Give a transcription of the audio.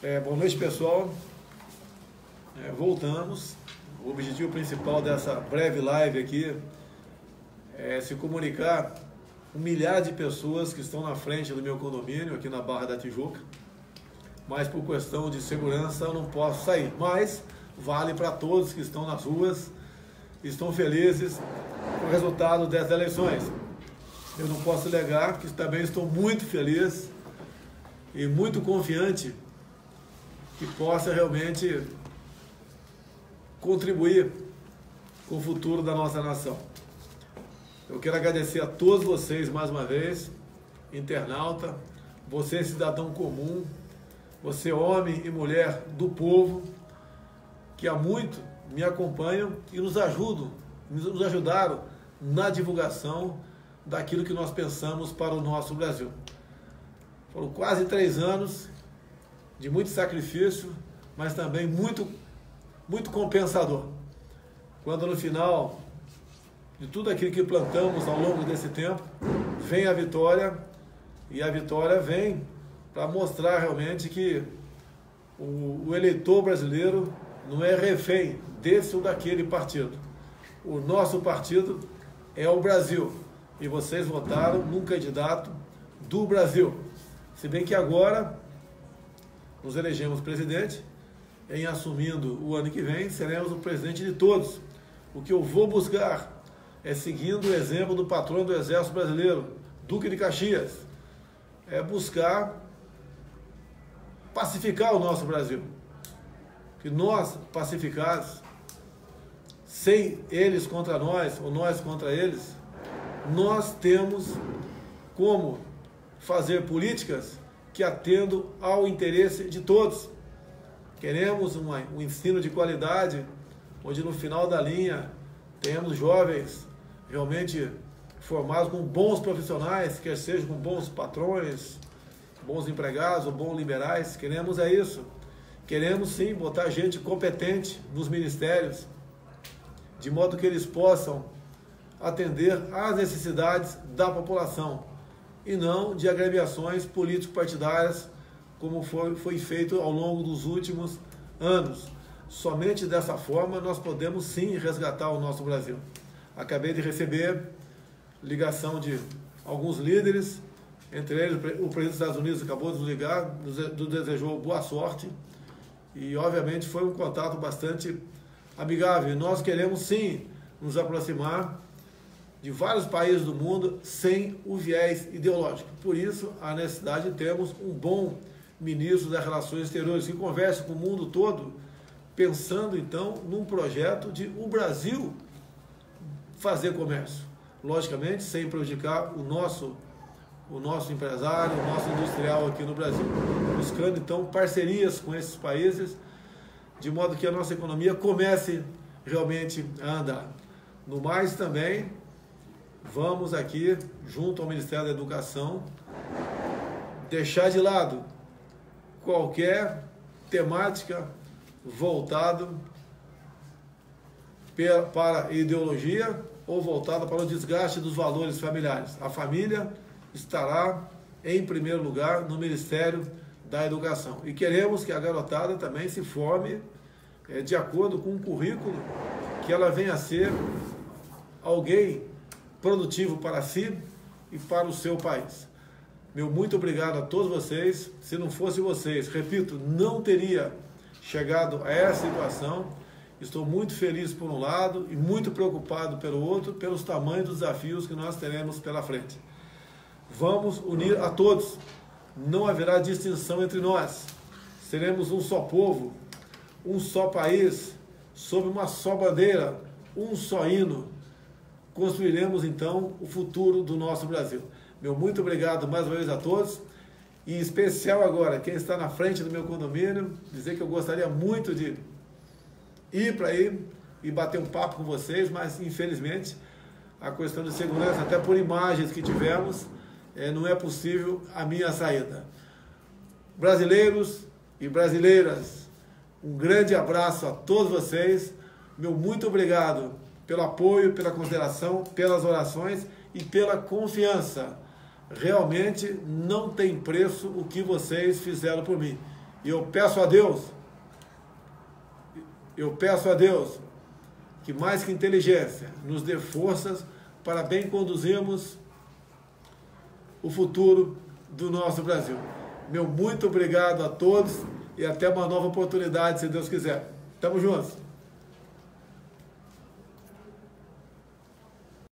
É, boa noite, pessoal. É, voltamos. O objetivo principal dessa breve live aqui é se comunicar com milhares de pessoas que estão na frente do meu condomínio, aqui na Barra da Tijuca. Mas por questão de segurança eu não posso sair. Mas vale para todos que estão nas ruas, estão felizes com o resultado dessas eleições. Eu não posso negar que também estou muito feliz e muito confiante que possa realmente contribuir com o futuro da nossa nação. Eu quero agradecer a todos vocês mais uma vez, internauta, você cidadão comum, você homem e mulher do povo, que há muito me acompanham e nos ajudam, nos ajudaram na divulgação daquilo que nós pensamos para o nosso Brasil. Foram quase três anos de muito sacrifício, mas também muito, muito compensador. Quando no final de tudo aquilo que plantamos ao longo desse tempo, vem a vitória, e a vitória vem para mostrar realmente que o, o eleitor brasileiro não é refém desse ou daquele partido. O nosso partido é o Brasil. E vocês votaram num candidato do Brasil. Se bem que agora nos elegemos presidente, em assumindo o ano que vem, seremos o presidente de todos. O que eu vou buscar é seguindo o exemplo do patrão do Exército Brasileiro, Duque de Caxias, é buscar pacificar o nosso Brasil. Que nós, pacificados, sem eles contra nós, ou nós contra eles, nós temos como fazer políticas que atendam ao interesse de todos. Queremos uma, um ensino de qualidade, onde no final da linha tenhamos jovens realmente formados com bons profissionais, quer seja com bons patrões, bons empregados ou bons liberais. Queremos é isso. Queremos sim botar gente competente nos ministérios, de modo que eles possam atender às necessidades da população e não de agremiações político-partidárias, como foi, foi feito ao longo dos últimos anos. Somente dessa forma nós podemos sim resgatar o nosso Brasil. Acabei de receber ligação de alguns líderes, entre eles o presidente dos Estados Unidos acabou de nos ligar, nos desejou boa sorte e obviamente foi um contato bastante amigável. Nós queremos sim nos aproximar de vários países do mundo sem o viés ideológico. Por isso, a necessidade de termos um bom ministro das Relações Exteriores que converse com o mundo todo, pensando então num projeto de o Brasil fazer comércio. Logicamente, sem prejudicar o nosso o nosso empresário, o nosso industrial aqui no Brasil, buscando então parcerias com esses países, de modo que a nossa economia comece realmente a andar. No mais também, vamos aqui, junto ao Ministério da Educação, deixar de lado qualquer temática voltado para ideologia ou voltada para o desgaste dos valores familiares. A família estará em primeiro lugar no Ministério da Educação. E queremos que a garotada também se forme é, de acordo com o currículo que ela venha a ser alguém produtivo para si e para o seu país. Meu muito obrigado a todos vocês. Se não fosse vocês, repito, não teria chegado a essa situação. Estou muito feliz por um lado e muito preocupado pelo outro, pelos tamanhos dos desafios que nós teremos pela frente. Vamos unir a todos. Não haverá distinção entre nós. Seremos um só povo, um só país, sob uma só bandeira, um só hino construiremos então o futuro do nosso Brasil. Meu muito obrigado mais uma vez a todos. E em especial agora, quem está na frente do meu condomínio, dizer que eu gostaria muito de ir para aí e bater um papo com vocês, mas infelizmente a questão de segurança, até por imagens que tivemos, é, não é possível a minha saída. Brasileiros e brasileiras, um grande abraço a todos vocês. Meu muito obrigado pelo apoio, pela consideração, pelas orações e pela confiança. Realmente não tem preço o que vocês fizeram por mim. E eu peço a Deus, eu peço a Deus que mais que inteligência nos dê forças para bem conduzirmos o futuro do nosso Brasil. Meu muito obrigado a todos e até uma nova oportunidade, se Deus quiser. Tamo juntos.